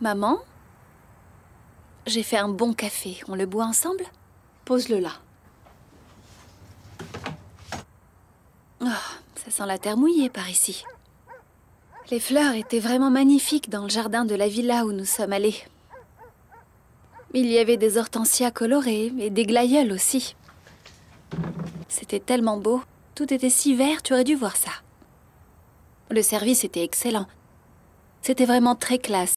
Maman J'ai fait un bon café. On le boit ensemble? Pose-le là. Oh, ça sent la terre mouillée par ici. Les fleurs étaient vraiment magnifiques dans le jardin de la villa où nous sommes allés. Il y avait des hortensias colorées et des glaïeuls aussi. C'était tellement beau. Tout était si vert, tu aurais dû voir ça. Le service était excellent. C'était vraiment très classe.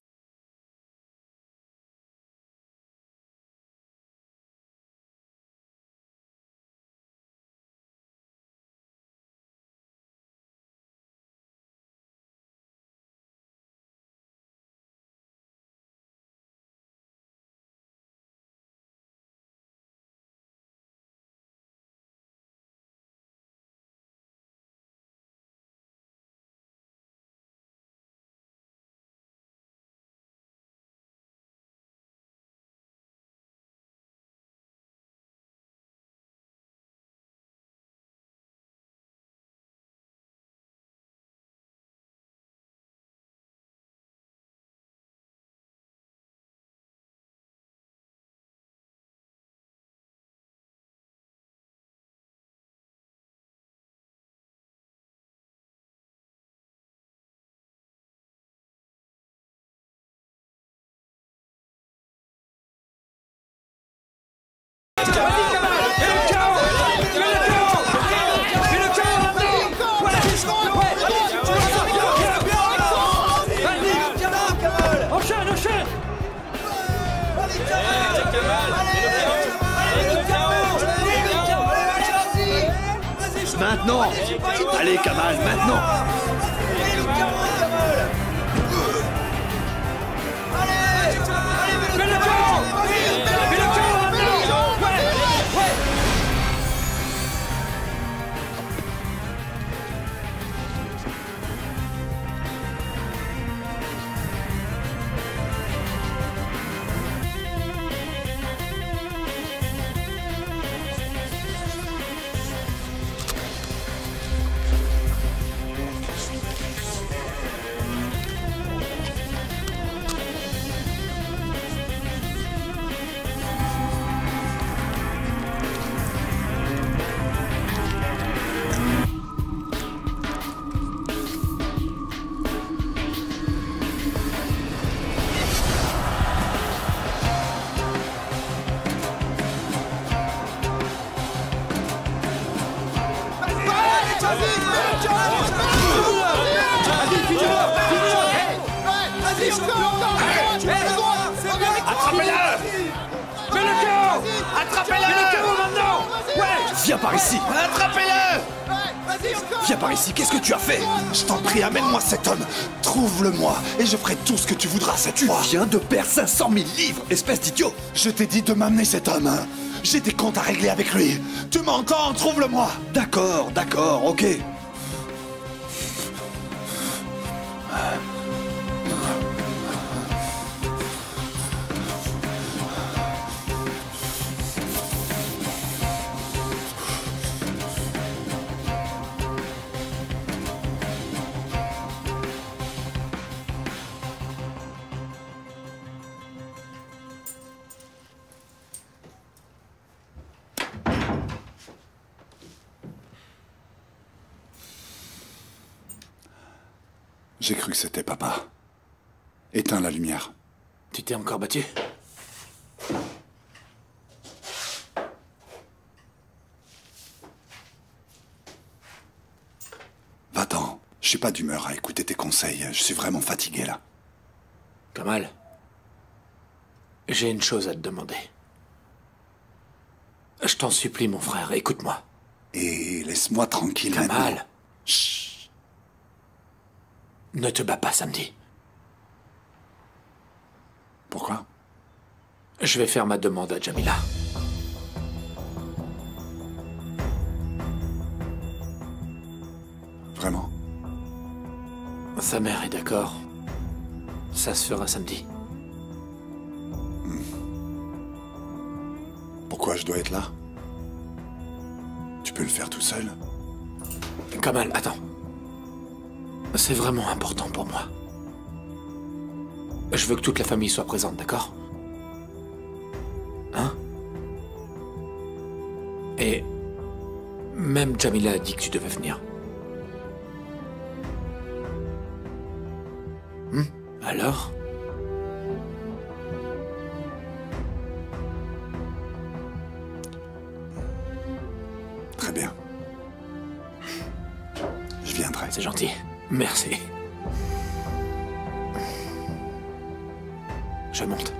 Maintenant Allez, Kamal, maintenant Attrapez-le Fais le KO Attrapez-le Fais le KO maintenant Ouais Viens par ici Attrapez-le Viens par ici, qu'est-ce que tu as fait Je t'en prie, amène-moi cet homme. Trouve-le-moi et je ferai tout ce que tu voudras, cette Tu fois. viens de perdre 500 000 livres, espèce d'idiot Je t'ai dit de m'amener cet homme. hein. J'ai des comptes à régler avec lui. Tu m'entends? Trouve-le-moi. D'accord, d'accord, ok. J'ai cru que c'était papa. Éteins la lumière. Tu t'es encore battu? Va-t'en. Je suis pas d'humeur à écouter tes conseils. Je suis vraiment fatigué là. Kamal, j'ai une chose à te demander. Je t'en supplie, mon frère, écoute-moi. Et laisse-moi tranquille. Kamal, Chut. Ne te bats pas samedi. Pourquoi? Je vais faire ma demande à Jamila. Vraiment? Sa mère est d'accord. Ça se fera samedi. Pourquoi je dois être là? Tu peux le faire tout seul Kamal, attends. C'est vraiment important pour moi. Je veux que toute la famille soit présente, d'accord? Hein? Et même Jamila a dit que tu devais venir. Hmm? Alors? Merci. Je monte.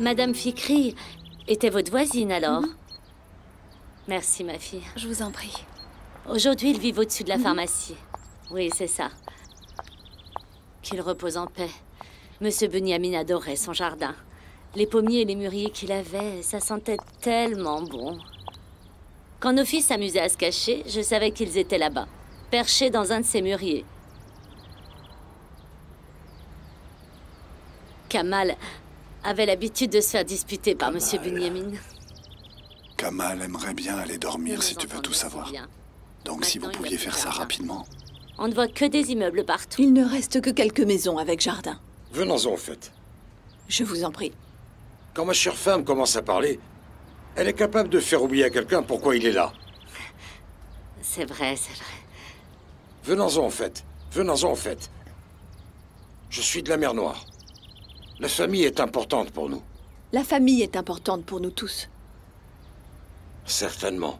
Madame Fikri était votre voisine alors? Merci ma fille. Je vous en prie. Aujourd'hui, il vit au-dessus de la pharmacie. Oui, c'est ça. Qu'il repose en paix. Monsieur Benyamin adorait son jardin. Les pommiers et les mûriers qu'il avait, ça sentait tellement bon. Quand nos fils s'amusaient à se cacher, je savais qu'ils étaient là-bas, perchés dans un de ces mûriers. Kamal avait l'habitude de se faire disputer par Monsieur Benyamin. Kamal aimerait bien aller dormir si tu veux tout savoir. bien. Donc si vous pouviez faire ça rapidement. On ne voit que des immeubles partout. Il ne reste que quelques maisons avec jardin. Venons-en au fait. Je vous en prie. Quand ma chère femme commence à parler, elle est capable de faire oublier à quelqu'un pourquoi il est là. C'est vrai, c'est vrai. Venons-en au fait. Venons-en au fait. Je suis de la mer Noire. La famille est importante pour nous, La famille est importante pour nous tous. Certainement.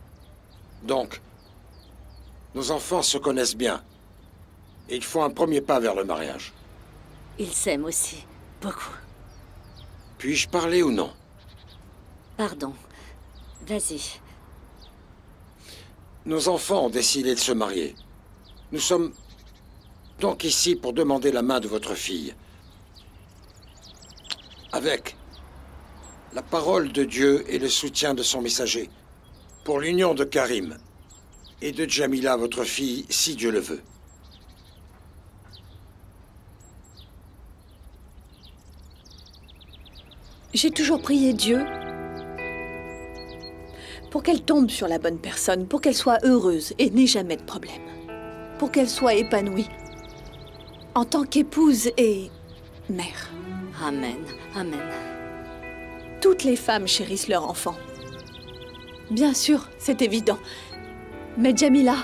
Donc, nos enfants se connaissent bien. Et ils font un premier pas vers le mariage. Ils s'aiment aussi. Beaucoup. Puis-je parler ou non? Pardon. Vas-y. Nos enfants ont décidé de se marier. Nous sommes donc ici pour demander la main de votre fille. Avec la parole de Dieu et le soutien de son messager. Pour l'union de Karim et de Jamila, votre fille, si Dieu le veut. J'ai toujours prié Dieu pour qu'elle tombe sur la bonne personne, pour qu'elle soit heureuse et n'ait jamais de problème, pour qu'elle soit épanouie en tant qu'épouse et mère. Amen. Amen. Toutes les femmes chérissent leur enfant. Bien sûr, c'est évident. Mais Jamila,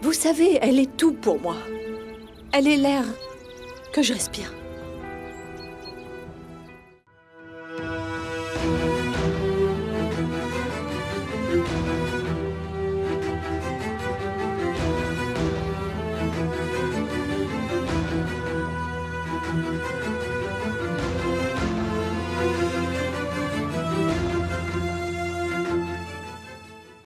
vous savez, elle est tout pour moi. Elle est l'air que je respire.